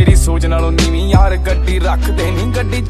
ਤੇਰੀ ਸੋਚ ਨਾਲੋਂ ਨੀਵੀਂ ਯਾਰ ਗੱਡੀ ਰੱਖਦੇ ਨਹੀਂ ਗੱਡੀ